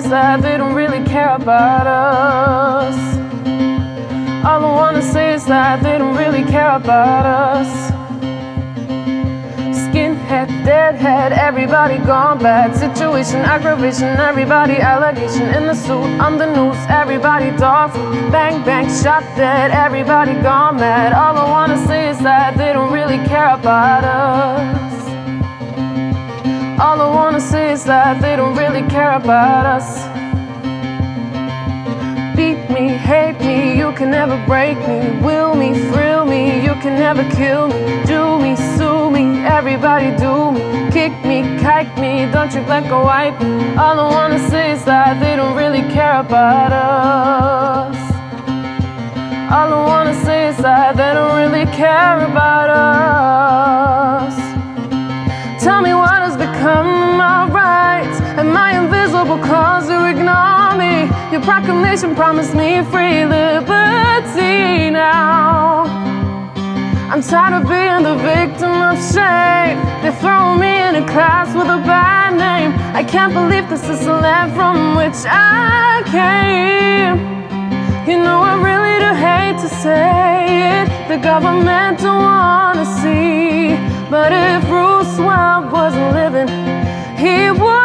that they don't really care about us. All I wanna say is that they don't really care about us. Skinhead, deadhead, everybody gone bad. Situation, aggravation, everybody allegation in the suit, on the news, everybody dog. Bang, bang, shot dead, everybody gone mad. All I wanna say is that they don't really care about us. Say is that they don't really care about us. Beat me, hate me, you can never break me. Will me, thrill me, you can never kill me. Do me, sue me, everybody do me. Kick me, kike me, don't you black or white me. All I wanna say is that they don't really care about us. All I wanna say is that they don't really care about cause you ignore me? Your proclamation promised me free liberty now. I'm tired of being the victim of shame. They throw me in a class with a bad name. I can't believe this is the land from which I came. You know I really do hate to say it. The government don't wanna see. But if Roosevelt wasn't living, he wouldn't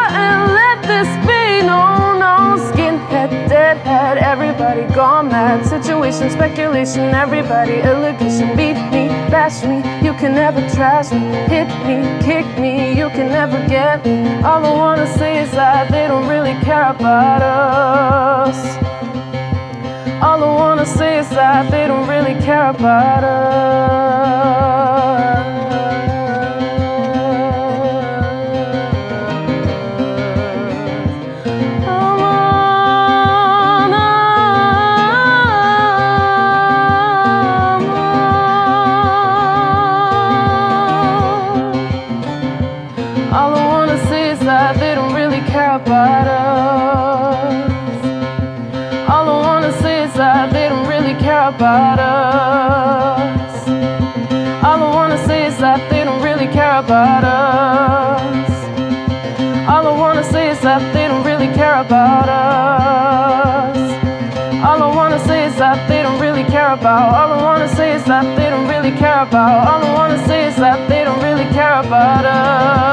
Situation, speculation, everybody allegation. Beat me, bash me, you can never trash me. Hit me, kick me, you can never get me. All I wanna say is that they don't really care about us. All I wanna say is that they don't really care about us. Care about us. All I wanna say is that they don't really care about us. All I wanna say is that they don't really care about us. All I wanna say is that they don't really care about. All I wanna say is that they don't really care about. All I wanna say is that they don't really care about us.